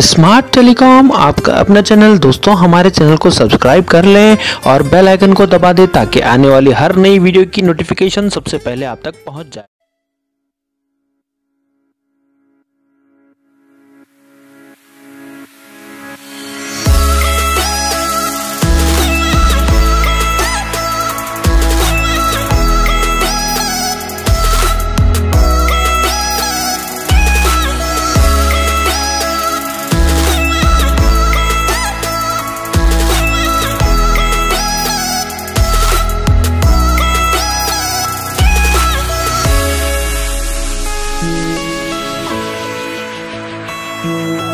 Smart telecom आपका अपना channel दोस्तों, हमारे चैनल को सब्सक्राइब कर लें और बेल आइकन को दबा दें ताकि आने वाली हर नई वीडियो की नोटिफिकेशन सबसे पहले आप तक पहुँच जाए। Thank you.